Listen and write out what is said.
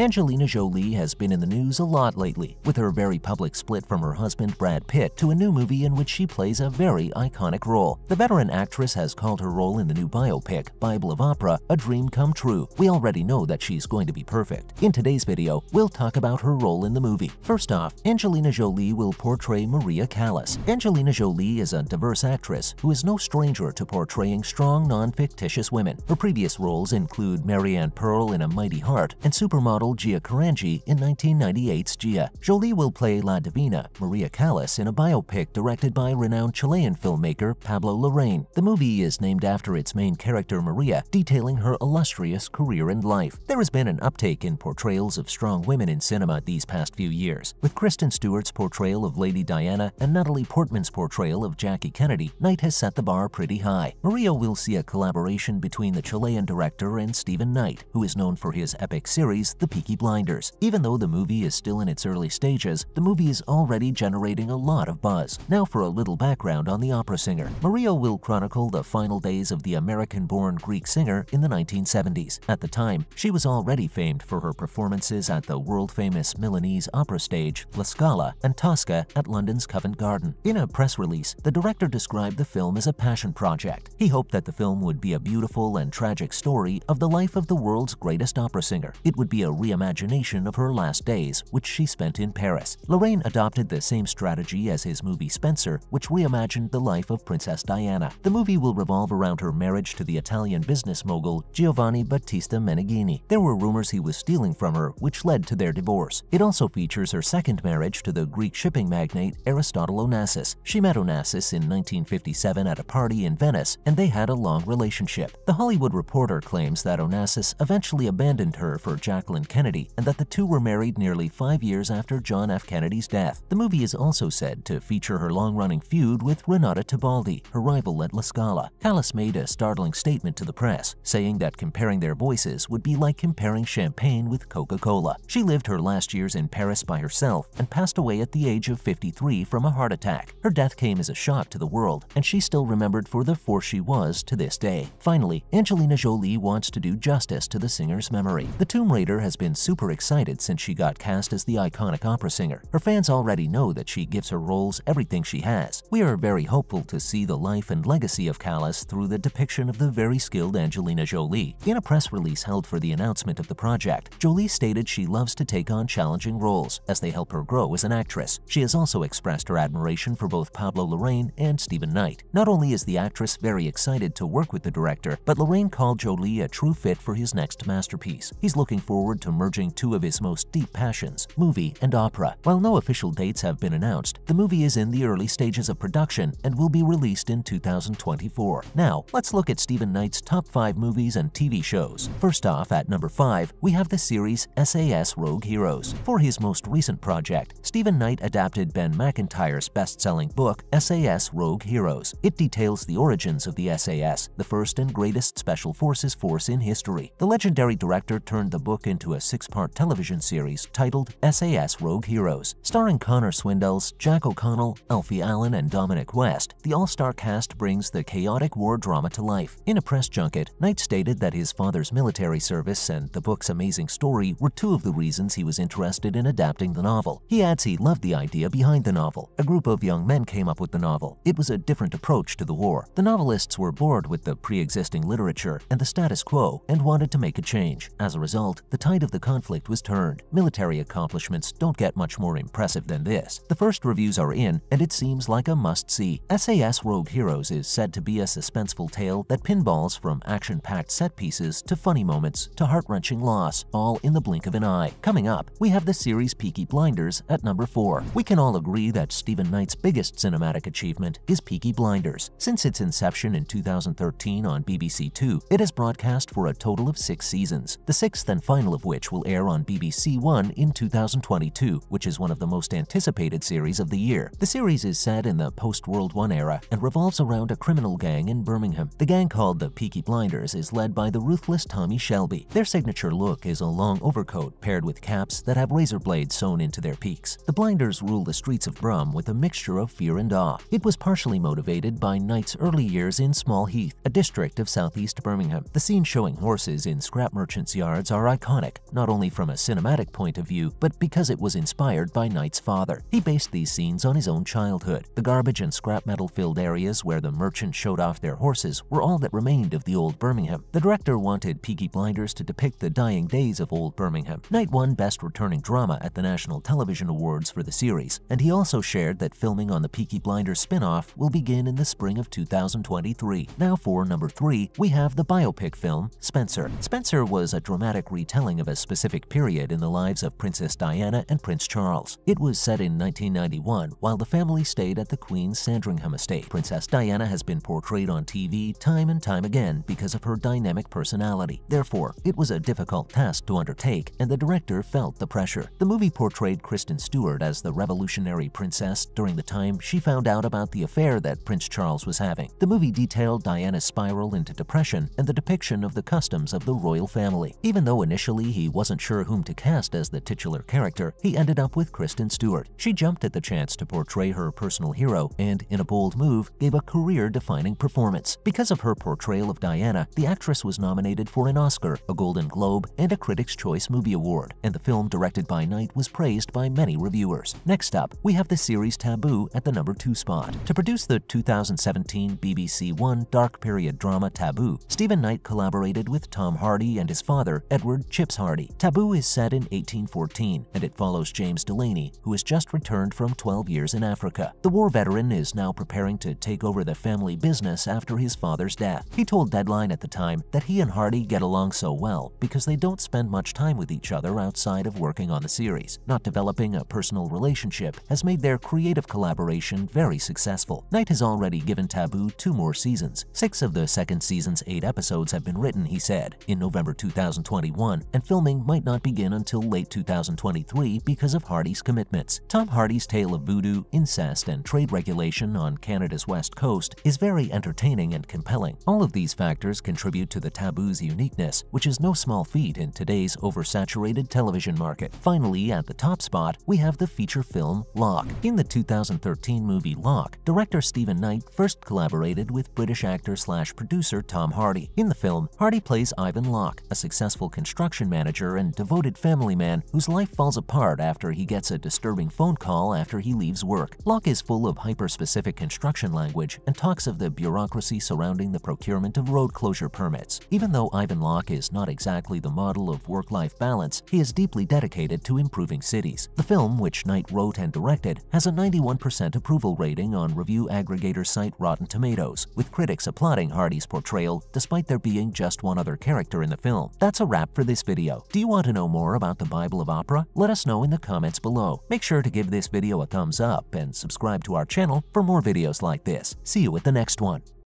Angelina Jolie has been in the news a lot lately, with her very public split from her husband Brad Pitt to a new movie in which she plays a very iconic role. The veteran actress has called her role in the new biopic, Bible of Opera, a dream come true. We already know that she's going to be perfect. In today's video, we'll talk about her role in the movie. First off, Angelina Jolie will portray Maria Callas. Angelina Jolie is a diverse actress who is no stranger to portraying strong, non-fictitious women. Her previous roles include Mariane Pearl in A Mighty Heart and supermodel Gia Carangi in 1998's Gia. Jolie will play La Divina, Maria Callas, in a biopic directed by renowned Chilean filmmaker Pablo Larraín. The movie is named after its main character Maria, detailing her illustrious career and life. There has been an uptake in portrayals of strong women in cinema these past few years. With Kristen Stewart's portrayal of Lady Diana and Natalie Portman's portrayal of Jackie Kennedy, Knight has set the bar pretty high. Maria will see a collaboration between the Chilean director and Steven Knight, who is known for his epic series The Peaky Blinders. Even though the movie is still in its early stages, the movie is already generating a lot of buzz. Now for a little background on the opera singer. Maria will chronicle the final days of the American-born Greek singer in the 1970s. At the time, she was already famed for her performances at the world-famous Milanese opera stage La Scala and Tosca at London's Covent Garden. In a press release, the director described the film as a passion project. He hoped that the film would be a beautiful and tragic story of the life of the world's greatest opera singer. It would be a reimagination of her last days, which she spent in Paris. Larraín adopted the same strategy as his movie Spencer, which reimagined the life of Princess Diana. The movie will revolve around her marriage to the Italian business mogul Giovanni Battista Meneghini. There were rumors he was stealing from her, which led to their divorce. It also features her second marriage to the Greek shipping magnate Aristotle Onassis. She met Onassis in 1957 at a party in Venice, and they had a long relationship. The Hollywood Reporter claims that Onassis eventually abandoned her for Jacqueline Kennedy and that the two were married nearly five years after John F. Kennedy's death. The movie is also said to feature her long-running feud with Renata Tebaldi, her rival at La Scala. Callas made a startling statement to the press, saying that comparing their voices would be like comparing champagne with Coca-Cola. She lived her last years in Paris by herself and passed away at the age of 53 from a heart attack. Her death came as a shock to the world, and she's still remembered for the force she was to this day. Finally, Angelina Jolie wants to do justice to the singer's memory. The Tomb Raider has been super excited since she got cast as the iconic opera singer. Her fans already know that she gives her roles everything she has. We are very hopeful to see the life and legacy of Callas through the depiction of the very skilled Angelina Jolie. In a press release held for the announcement of the project, Jolie stated she loves to take on challenging roles as they help her grow as an actress. She has also expressed her admiration for both Pablo Larraín and Steven Knight. Not only is the actress very excited to work with the director, but Larraín called Jolie a true fit for his next masterpiece. He's looking forward to merging two of his most deep passions, movie and opera. While no official dates have been announced, the movie is in the early stages of production and will be released in 2024. Now, let's look at Steven Knight's top 5 movies and TV shows. First off, at number 5, we have the series SAS Rogue Heroes. For his most recent project, Steven Knight adapted Ben Macintyre's best-selling book, SAS Rogue Heroes. It details the origins of the SAS, the first and greatest special forces force in history. The legendary director turned the book into a six-part television series titled SAS Rogue Heroes. Starring Connor Swindells, Jack O'Connell, Alfie Allen, and Dominic West, the all-star cast brings the chaotic war drama to life. In a press junket, Knight stated that his father's military service and the book's amazing story were two of the reasons he was interested in adapting the novel. He adds he loved the idea behind the novel. A group of young men came up with the novel. It was a different approach to the war. The novelists were bored with the pre-existing literature and the status quo and wanted to make a change. As a result, the tide of the conflict was turned. Military accomplishments don't get much more impressive than this. The first reviews are in, and it seems like a must-see. SAS Rogue Heroes is said to be a suspenseful tale that pinballs from action-packed set pieces to funny moments to heart-wrenching loss, all in the blink of an eye. Coming up, we have the series Peaky Blinders at number 4. We can all agree that Steven Knight's biggest cinematic achievement is Peaky Blinders. Since its inception in 2013 on BBC Two, it has broadcast for a total of six seasons, the sixth and final of which will air on BBC One in 2022, which is one of the most anticipated series of the year. The series is set in the post-World War era and revolves around a criminal gang in Birmingham. The gang called the Peaky Blinders is led by the ruthless Tommy Shelby. Their signature look is a long overcoat paired with caps that have razor blades sewn into their peaks. The Blinders rule the streets of Brum with a mixture of fear and awe. It was partially motivated by Knight's early years in Small Heath, a district of southeast Birmingham. The scenes showing horses in scrap merchants' yards are iconic, not only from a cinematic point of view, but because it was inspired by Knight's father. He based these scenes on his own childhood. The garbage and scrap metal filled areas where the merchants showed off their horses were all that remained of the old Birmingham. The director wanted Peaky Blinders to depict the dying days of old Birmingham. Knight won Best Returning Drama at the National Television Awards for the series, and he also shared that filming on the Peaky Blinders spin-off will begin in the spring of 2023. Now for number 3, we have the biopic film Spencer. Spencer was a dramatic retelling of a specific period in the lives of Princess Diana and Prince Charles. It was set in 1991 while the family stayed at the Queen's Sandringham estate. Princess Diana has been portrayed on TV time and time again because of her dynamic personality. Therefore, it was a difficult task to undertake, and the director felt the pressure. The movie portrayed Kristen Stewart as the revolutionary princess during the time she found out about the affair that Prince Charles was having. The movie detailed Diana's spiral into depression and the depiction of the customs of the royal family. Even though initially he wasn't sure whom to cast as the titular character, he ended up with Kristen Stewart. She jumped at the chance to portray her personal hero and, in a bold move, gave a career-defining performance. Because of her portrayal of Diana, the actress was nominated for an Oscar, a Golden Globe, and a Critics' Choice Movie Award, and the film directed by Knight was praised by many reviewers. Next up, we have the series Taboo at the number 2 spot. To produce the 2017 BBC One dark period drama Taboo, Steven Knight collaborated with Tom Hardy and his father, Edward Chips Hardy. Taboo is set in 1814, and it follows James Delaney, who has just returned from 12 years in Africa. The war veteran is now preparing to take over the family business after his father's death. He told Deadline at the time that he and Hardy get along so well because they don't spend much time with each other outside of working on the series. Not developing a personal relationship has made their creative collaboration very successful. Knight has already given Taboo two more seasons. Six of the second season's eight episodes have been written, he said, in November 2021, and filming might not begin until late 2023 because of Hardy's commitments. Tom Hardy's tale of voodoo, incest, and trade regulation on Canada's west coast is very entertaining and compelling. All of these factors contribute to the Taboo's uniqueness, which is no small feat in today's oversaturated television market. Finally, at the top spot, we have the feature film Locke. In the 2013 movie Locke, director Steven Knight first collaborated with British actor slash producer Tom Hardy. In the film, Hardy plays Ivan Locke, a successful construction manager and devoted family man whose life falls apart after he gets a disturbing phone call after he leaves work. Locke is full of hyper-specific construction language and talks of the bureaucracy surrounding the procurement of road closure permits. Even though Ivan Locke is not exactly the model of work-life balance, he is deeply dedicated to improving cities. The film, which Knight wrote and directed, has a 91% approval rating on review aggregator site Rotten Tomatoes, with critics applauding Hardy's portrayal despite there being just one other character in the film. That's a wrap for this Do you want to know more about the Bible of Opera? Let us know in the comments below. Make sure to give this video a thumbs up and subscribe to our channel for more videos like this. See you at the next one.